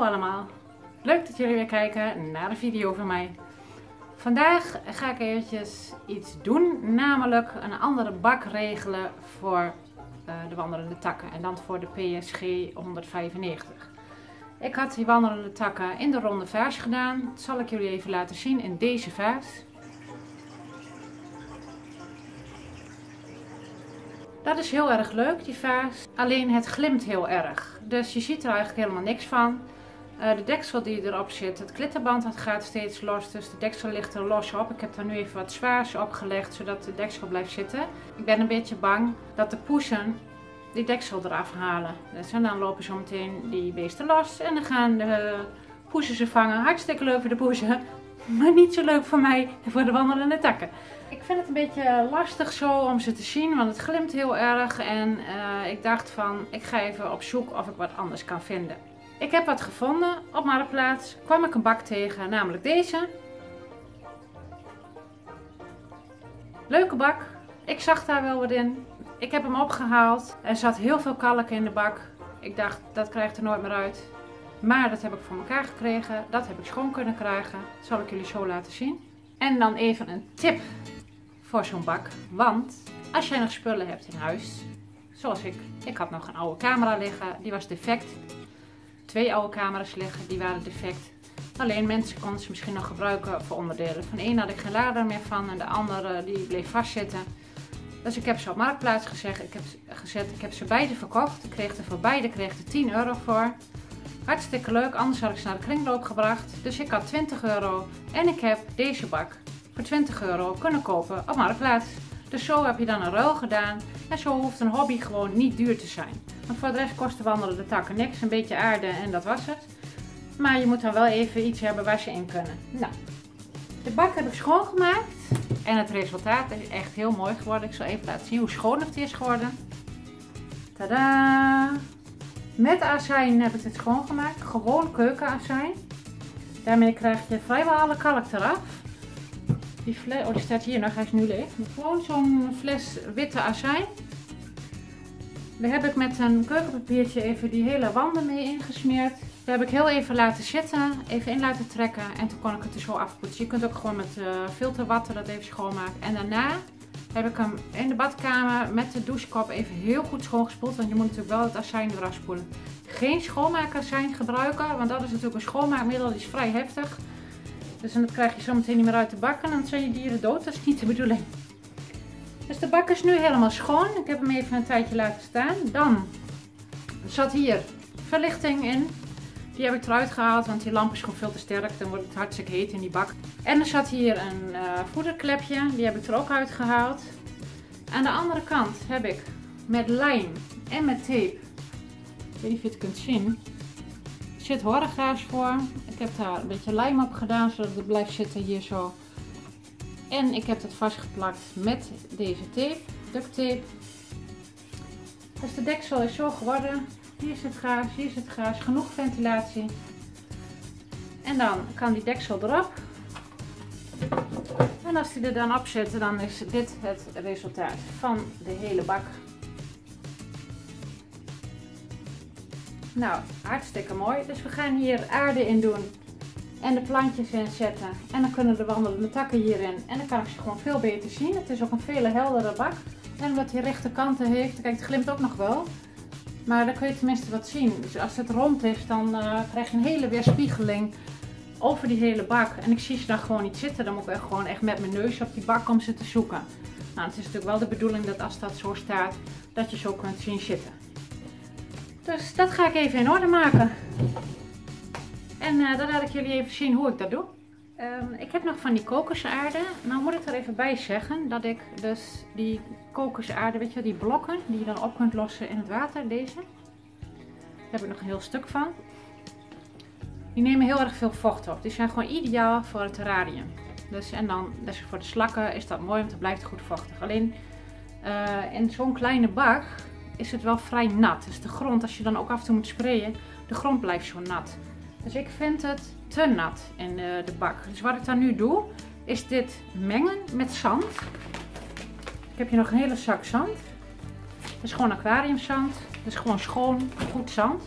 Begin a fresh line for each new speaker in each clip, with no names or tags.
Allemaal. Leuk dat jullie weer kijken naar de video van mij. Vandaag ga ik eventjes iets doen, namelijk een andere bak regelen voor uh, de wandelende takken. En dan voor de PSG 195. Ik had die wandelende takken in de ronde vaas gedaan. Dat zal ik jullie even laten zien in deze vaas. Dat is heel erg leuk, die vaas. Alleen het glimt heel erg. Dus je ziet er eigenlijk helemaal niks van. Uh, de deksel die erop zit, het klitterband dat gaat steeds los. Dus de deksel ligt er los op. Ik heb daar nu even wat zwaars opgelegd, zodat de deksel blijft zitten. Ik ben een beetje bang dat de poesen die deksel eraf halen. Dus en dan lopen zo meteen die beesten los. En dan gaan de poesen ze vangen. Hartstikke leuk voor de poesen. Maar niet zo leuk voor mij en voor de wandelende takken. Ik vind het een beetje lastig zo om ze te zien, want het glimt heel erg. En uh, ik dacht van, ik ga even op zoek of ik wat anders kan vinden. Ik heb wat gevonden op Marktplaats. Kwam ik een bak tegen, namelijk deze. Leuke bak. Ik zag daar wel wat in. Ik heb hem opgehaald. Er zat heel veel kalk in de bak. Ik dacht, dat krijgt er nooit meer uit. Maar dat heb ik voor elkaar gekregen. Dat heb ik schoon kunnen krijgen. Dat zal ik jullie zo laten zien. En dan even een tip voor zo'n bak. Want als jij nog spullen hebt in huis, zoals ik. Ik had nog een oude camera liggen, die was defect. Twee oude camera's liggen, die waren defect. Alleen mensen konden ze misschien nog gebruiken voor onderdelen. Van één had ik geen lader meer van en de andere die bleef vastzitten. Dus ik heb ze op Marktplaats gezegd, ik heb, gezet. Ik heb ze beide verkocht. Ik kreeg er voor beide kreeg er 10 euro voor. Hartstikke leuk, anders had ik ze naar de kringloop gebracht. Dus ik had 20 euro en ik heb deze bak voor 20 euro kunnen kopen op Marktplaats. Dus zo heb je dan een ruil gedaan en zo hoeft een hobby gewoon niet duur te zijn. Want voor de rest kosten wandelen de takken niks, een beetje aarde en dat was het. Maar je moet dan wel even iets hebben waar ze in kunnen. Nou, de bak heb ik schoongemaakt en het resultaat is echt heel mooi geworden. Ik zal even laten zien hoe schoon het is geworden. Tada! Met azijn heb ik het schoongemaakt, gewoon keukenazijn. Daarmee krijg je vrijwel alle kalk eraf. Die fles, oh die staat hier nog, hij is nu leeg. Gewoon zo'n fles witte azijn. Daar heb ik met een keukenpapiertje even die hele wanden mee ingesmeerd. Daar heb ik heel even laten zitten, even in laten trekken en toen kon ik het er zo afpoetsen. Je kunt ook gewoon met uh, filterwatten dat even schoonmaken. En daarna heb ik hem in de badkamer met de douchekop even heel goed schoongespoeld. Want je moet natuurlijk wel het azijn eraf spoelen. Geen schoonmaakazijn gebruiken, want dat is natuurlijk een schoonmaakmiddel, die is vrij heftig. Dus dat krijg je zo meteen niet meer uit de bak en dan zijn je dieren dood. Dat is niet de bedoeling. Dus de bak is nu helemaal schoon. Ik heb hem even een tijdje laten staan. Dan zat hier verlichting in. Die heb ik eruit gehaald, want die lamp is gewoon veel te sterk. Dan wordt het hartstikke heet in die bak. En er zat hier een uh, voederklepje. Die heb ik er ook uitgehaald. Aan de andere kant heb ik met lijm en met tape. Ik weet niet of je het kunt zien zit horrorgaas voor. Ik heb daar een beetje lijm op gedaan, zodat het blijft zitten hier zo. En ik heb het vastgeplakt met deze tape, duct tape. Dus de deksel is zo geworden. Hier zit gaas, hier zit gaas, genoeg ventilatie. En dan kan die deksel erop. En als die er dan op zit, dan is dit het resultaat van de hele bak. Nou, hartstikke mooi. Dus we gaan hier aarde in doen. En de plantjes in zetten. En dan kunnen de wandelende takken hierin. En dan kan ik ze gewoon veel beter zien. Het is ook een veel heldere bak. En omdat hij rechte kanten heeft. Kijk, het glimt ook nog wel. Maar dan kun je tenminste wat zien. Dus als het rond is, dan uh, krijg je een hele weerspiegeling over die hele bak. En ik zie ze dan gewoon niet zitten. Dan moet ik gewoon echt met mijn neus op die bak om ze te zoeken. Nou, het is natuurlijk wel de bedoeling dat als dat zo staat, dat je zo kunt zien zitten. Dus dat ga ik even in orde maken. En uh, dan laat ik jullie even zien hoe ik dat doe. Um, ik heb nog van die kokosaarde. Nou moet ik er even bij zeggen dat ik dus die kokosaarde, weet je die blokken die je dan op kunt lossen in het water, deze. Daar heb ik nog een heel stuk van. Die nemen heel erg veel vocht op. Die zijn gewoon ideaal voor het terrarium. Dus, en dan dus voor de slakken is dat mooi, want dan blijft het goed vochtig. Alleen uh, in zo'n kleine bak is het wel vrij nat. Dus de grond, als je dan ook af en toe moet sprayen, de grond blijft zo nat. Dus ik vind het te nat in de, bak. Dus wat ik dan nu doe, is dit mengen met zand. Ik heb hier nog een hele zak zand. Dat is gewoon aquariumzand. Dat is gewoon schoon, goed zand.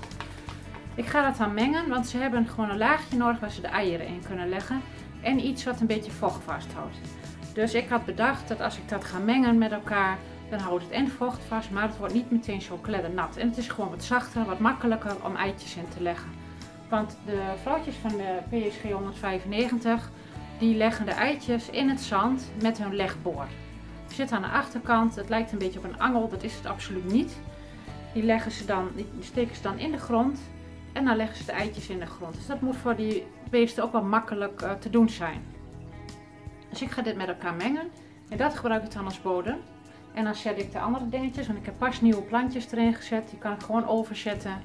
Ik ga dat dan mengen, want ze hebben gewoon een laagje nodig waar ze de eieren in kunnen leggen. En iets wat een beetje vocht vasthoudt. Dus ik had bedacht dat als ik dat ga mengen met elkaar, dan houdt het en vocht vast, maar het wordt niet meteen zo nat. En het is gewoon wat zachter, wat makkelijker om eitjes in te leggen. Want de vrouwtjes van de PSG 195, die leggen de eitjes in het zand met hun legboor. Het zit aan de achterkant, het lijkt een beetje op een angel, dat is het absoluut niet. Die, leggen ze dan, die steken ze dan in de grond en dan leggen ze de eitjes in de grond. Dus dat moet voor die beesten ook wel makkelijk uh, te doen zijn. Dus ik ga dit met elkaar mengen. En dat gebruik ik dan als bodem. En dan zet ik de andere dingetjes, want ik heb pas nieuwe plantjes erin gezet. Die kan ik gewoon overzetten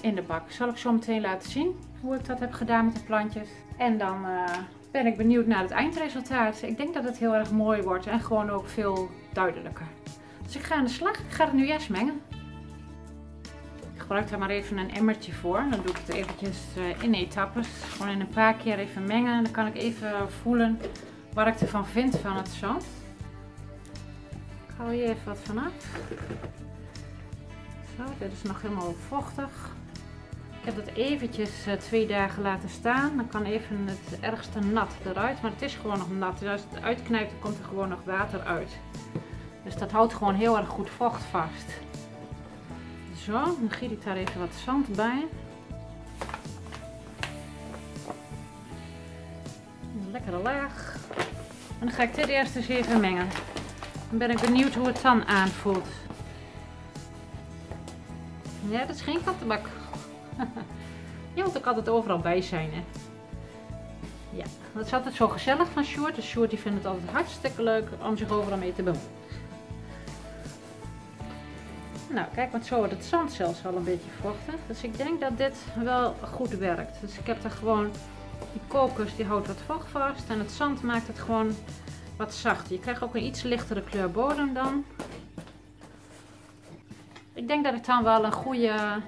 in de bak. Zal ik zo meteen laten zien hoe ik dat heb gedaan met de plantjes. En dan uh, ben ik benieuwd naar het eindresultaat. Ik denk dat het heel erg mooi wordt en gewoon ook veel duidelijker. Dus ik ga aan de slag. Ik ga het nu eerst mengen. Ik gebruik daar maar even een emmertje voor. Dan doe ik het eventjes eh, in etappes. Gewoon in een paar keer even mengen. En dan kan ik even voelen wat ik ervan vind van het zand. Haal hier even wat vanaf. Zo, dit is nog helemaal vochtig. Ik heb het eventjes uh, twee dagen laten staan. Dan kan even het ergste nat eruit. Maar het is gewoon nog nat. Dus als het uitknijpt, dan komt er gewoon nog water uit. Dus dat houdt gewoon heel erg goed vocht vast. Zo, dan giet ik daar even wat zand bij. Een lekkere laag. En dan ga ik dit eerst eens even mengen. Dan ben ik benieuwd hoe het dan aanvoelt. Ja, dat is geen kattenbak. Je moet ook altijd overal bij zijn, hè. Ja, dat is altijd zo gezellig van Sjoerd. Dus Sjoerd die vindt het altijd hartstikke leuk om zich overal mee te bemoeien. Nou, kijk, want zo wordt het zand zelfs al een beetje vochtig. Dus ik denk dat dit wel goed werkt. Dus ik heb er gewoon, die kokos die houdt wat vocht vast. En het zand maakt het gewoon wat zachter. Je krijgt ook een iets lichtere kleur bodem dan. Ik denk dat ik dan wel een goede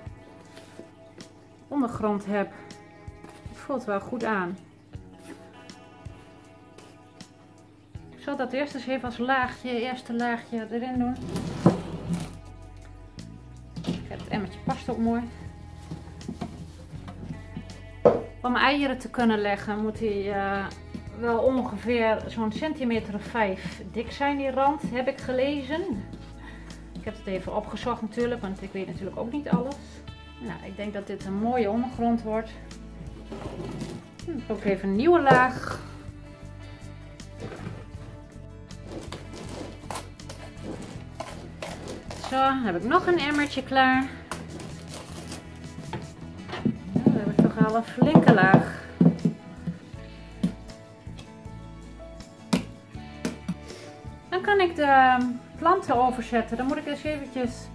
ondergrond heb. Het voelt wel goed aan. Ik zal dat eerst eens even als laagje, eerste laagje erin doen. Het emmertje past ook mooi. Om eieren te kunnen leggen moet hij uh, wel ongeveer zo'n centimeter of vijf dik zijn die rand, heb ik gelezen. Ik heb het even opgezocht natuurlijk, want ik weet natuurlijk ook niet alles. Nou, ik denk dat dit een mooie ondergrond wordt. Hm, ook even een nieuwe laag. Zo, dan heb ik nog een emmertje klaar. Nou, dan heb ik toch al een flinke laag. Dan kan ik de planten overzetten. Dan moet ik eens eventjes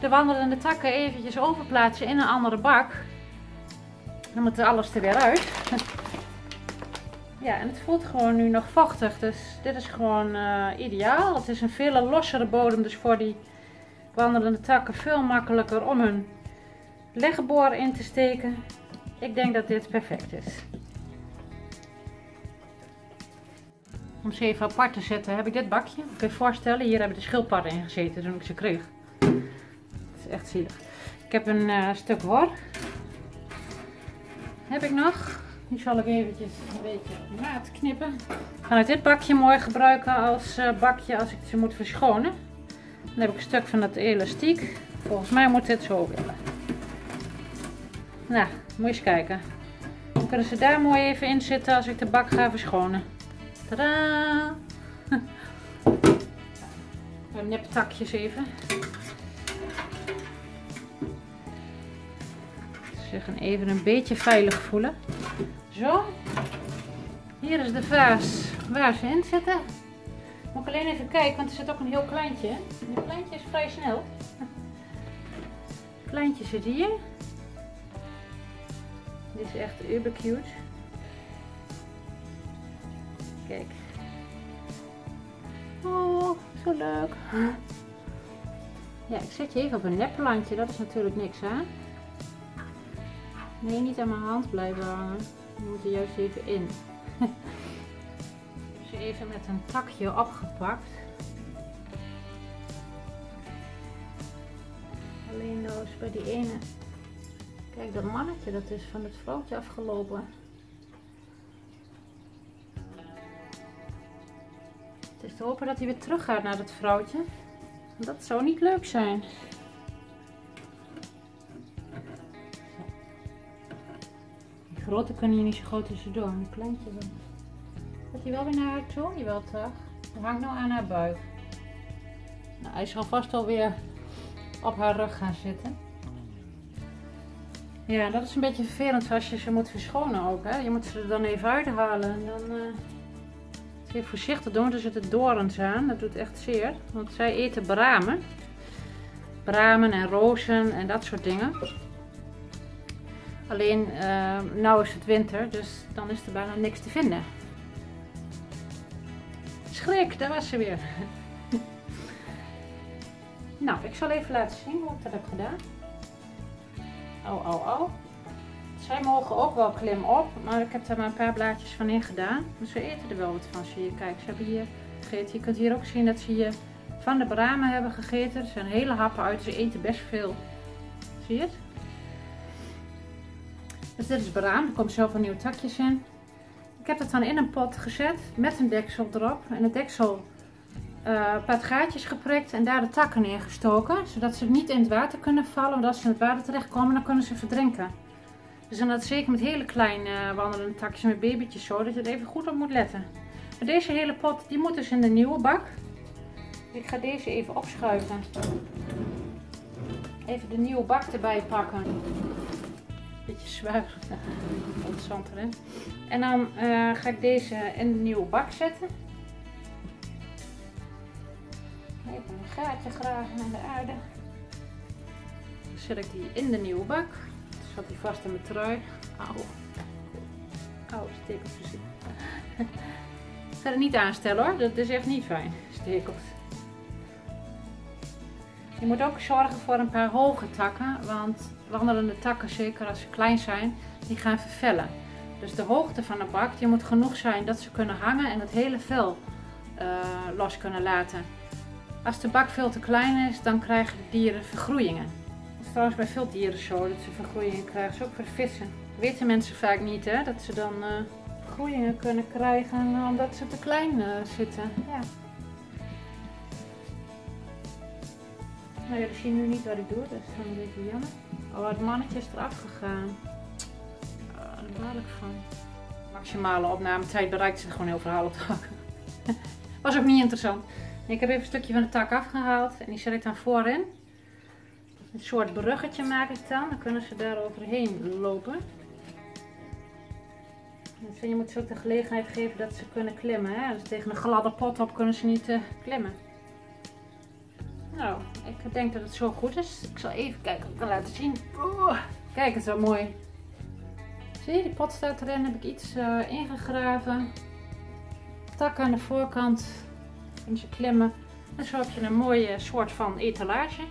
de wandelende takken eventjes overplaatsen in een andere bak. Dan moet alles er weer uit. Ja, en het voelt gewoon nu nog vochtig. Dus dit is gewoon uh, ideaal. Het is een veel lossere bodem. Dus voor die wandelende takken veel makkelijker om hun legboor in te steken. Ik denk dat dit perfect is. Om ze even apart te zetten heb ik dit bakje. Kun je je voorstellen, hier hebben de schildpadden in gezeten toen ik ze kreeg. Het is echt zielig. Ik heb een uh, stuk wor. Heb ik nog. Die zal ik eventjes een beetje maat knippen. Ik ga dit bakje mooi gebruiken als uh, bakje als ik ze moet verschonen. Dan heb ik een stuk van dat elastiek. Volgens mij moet dit zo willen. Nou, moet je eens kijken. Dan kunnen ze daar mooi even in zitten als ik de bak ga verschonen. Tadaa! Nep takjes even. Zeggen even een beetje veilig voelen. Zo. Hier is de vaas waar ze in zitten. Moet ik alleen even kijken, want er zit ook een heel kleintje. Dit kleintje is vrij snel. kleintje zit hier. Dit is echt uber cute. Leuk. Ja, ik zet je even op een nepplantje. Dat is natuurlijk niks aan. Nee, niet aan mijn hand blijven hangen. Je moet er juist even in. dus even met een takje opgepakt. Alleen dus bij die ene Kijk, dat mannetje dat is van het vrouwtje afgelopen. Te hopen dat hij weer terug gaat naar het vrouwtje. Dat zou niet leuk zijn. Die grote kan hier niet zo groot tussendoor, een kleintje wel. Gaat hij wel weer naar haar toe? Jawel toch? Hij hangt nou aan haar buik. Nou, hij zal vast alweer op haar rug gaan zitten. Ja, dat is een beetje vervelend als je ze moet verschonen ook. Hè? Je moet ze er dan even uithalen. En dan uh, even voorzichtig doen, er zitten dorens aan. Dat doet echt zeer. Want zij eten bramen. Bramen en rozen en dat soort dingen. Alleen, uh, nou is het winter, dus dan is er bijna niks te vinden. Schrik, daar was ze weer. nou, ik zal even laten zien hoe ik dat heb gedaan. Oh, oh, oh. Zij mogen ook wel klim op, maar ik heb er maar een paar blaadjes van in gedaan. Maar ze eten er wel wat van, zie je. Kijk, ze hebben hier gegeten. Je kunt hier ook zien dat ze hier van de bramen hebben gegeten. Er zijn hele happen uit, ze eten best veel. Zie je het? Dus dit is braam, er komen zoveel nieuwe takjes in. Ik heb het dan in een pot gezet met een deksel erop. En het deksel uh, een paar gaatjes geprikt en daar de takken in gestoken. Zodat ze niet in het water kunnen vallen. Want als ze in het water terechtkomen, dan kunnen ze verdrinken. Dus dan dat zeker met hele kleine uh, wandelende takjes met babytjes zo. Dat je er even goed op moet letten. Maar deze hele pot, die moet dus in de nieuwe bak. Ik ga deze even opschuiven. Even de nieuwe bak erbij pakken. Beetje zwaar. Interessant hè. En dan uh, ga ik deze in de nieuwe bak zetten. Even een gaatje graven in de aarde. Dan zet ik die in de nieuwe bak. Zat die vast in mijn trui. Auw. Auw, stekels precies. Ik ga het niet aanstellen hoor, dat is echt niet fijn. Stekels. Je moet ook zorgen voor een paar hoge takken, want wandelende takken, zeker als ze klein zijn, die gaan vervellen. Dus de hoogte van de bak die moet genoeg zijn dat ze kunnen hangen en het hele vel uh, los kunnen laten. Als de bak veel te klein is, dan krijgen de dieren vergroeien. Dat is trouwens bij veel dieren zo, dat ze vergroeien krijgen. Zo ook voor vissen. Dat weten mensen vaak niet, hè? dat ze dan uh, vergroeien kunnen krijgen omdat ze te klein uh, zitten. Ja. Nou, jullie zien nu niet wat ik doe, dat is dan een beetje jammer. Oh, het mannetje is eraf gegaan. Oh, daar baal ik van. Maximale opnametijd bereikt ze gewoon heel verhaal op hakken. Was ook niet interessant. Ik heb even een stukje van de tak afgehaald en die zet ik dan voorin. Een soort bruggetje maak ik dan, dan kunnen ze daar overheen lopen. Dus je moet ze ook de gelegenheid geven dat ze kunnen klimmen. Hè? Dus tegen een gladde pot op kunnen ze niet uh, klimmen. Nou, ik denk dat het zo goed is. Ik zal even kijken of ik kan laten zien. Kijk, het wel mooi. Zie je, die pot staat erin. Heb ik iets uh, ingegraven. Tak aan de voorkant en ze klimmen. En zo heb je een mooie soort van etalage.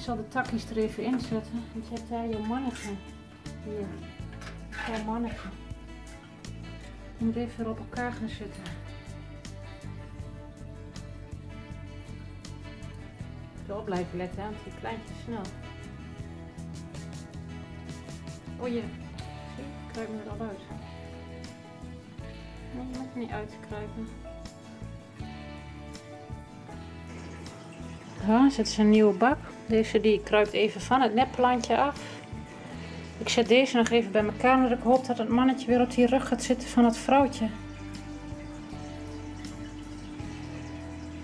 Ik zal de takjes er even in zetten. Want je hebt daar je mannetje. Hier. Zo'n mannetje. Je moet even op elkaar gaan zitten. Zo blijven letten, want die kleintjes snel. Oh je, zie, ik kruip me er al uit. Dat mag niet uitkruipen. Ja, zet ze een nieuwe bak. Deze die kruipt even van het nepplantje af. Ik zet deze nog even bij elkaar, omdat ik hoop dat het mannetje weer op die rug gaat zitten van het vrouwtje.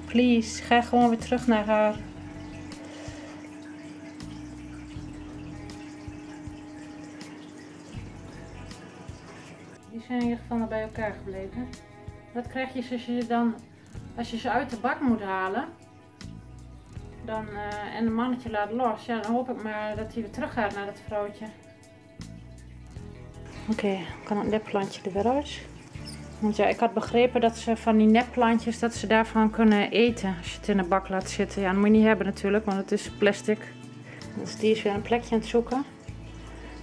Please, ga gewoon weer terug naar haar. Die zijn in ieder geval bij elkaar gebleven. Wat krijg je als je dan, als je ze uit de bak moet halen? Dan, uh, en een mannetje laat los, ja, dan hoop ik maar dat hij weer terug gaat naar dat vrouwtje. Oké, okay, kan het nepplantje er weer uit. Want ja, ik had begrepen dat ze van die nepplantjes, dat ze daarvan kunnen eten als je het in de bak laat zitten. Ja, dat moet je niet hebben natuurlijk, want het is plastic. Dus die is weer een plekje aan het zoeken.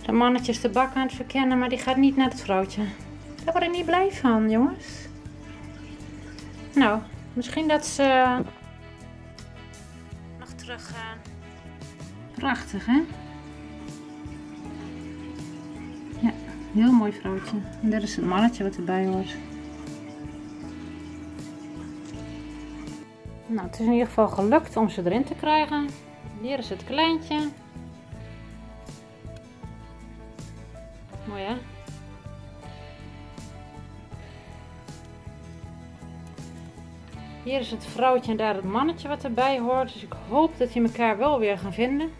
De mannetje is de bak aan het verkennen, maar die gaat niet naar het vrouwtje. Daar word ik niet blij van, jongens. Nou, misschien dat ze Prachtig, hè? Heel mooi vrouwtje. En dit is het mannetje wat erbij hoort. Nou, het is in ieder geval gelukt om ze erin te krijgen. Hier is het kleintje. Hier is het vrouwtje en daar het mannetje wat erbij hoort. Dus ik hoop dat die elkaar wel weer gaan vinden.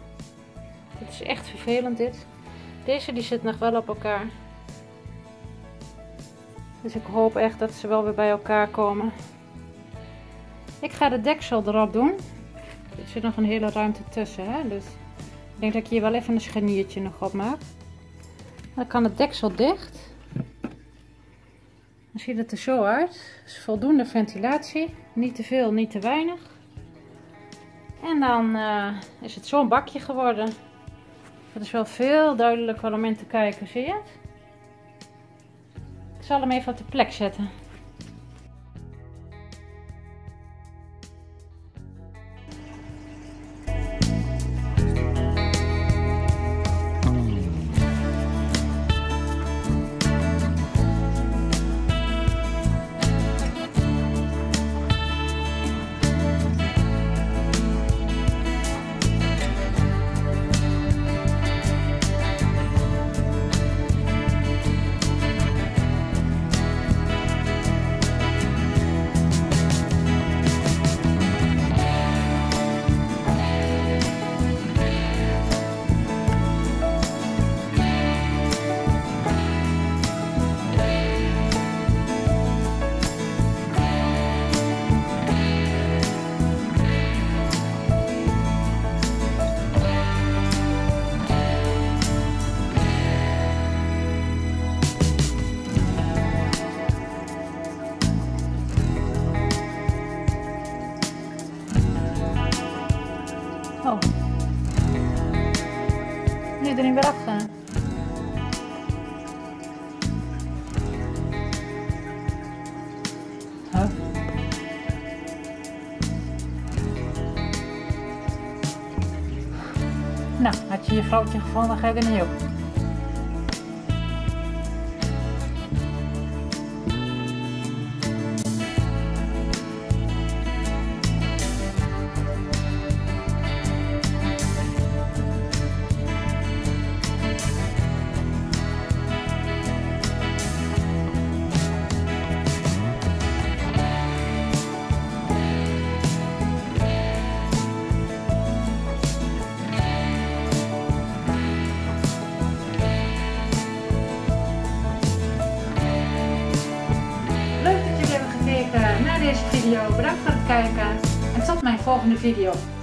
Het is echt vervelend dit. Deze die zit nog wel op elkaar. Dus ik hoop echt dat ze wel weer bij elkaar komen. Ik ga de deksel erop doen. Er zit nog een hele ruimte tussen. Hè? Dus ik denk dat ik hier wel even een scharniertje nog op maak. Dan kan het deksel dicht. Dan ziet het er zo uit. Voldoende ventilatie. Niet te veel, niet te weinig. En dan uh, is het zo'n bakje geworden. Dat is wel veel duidelijker om in te kijken, zie je het? Ik zal hem even op de plek zetten. Oh. Nu erin. Huh? Nou, had je je vrouwtje gevonden, ga je er niet op. naar deze video.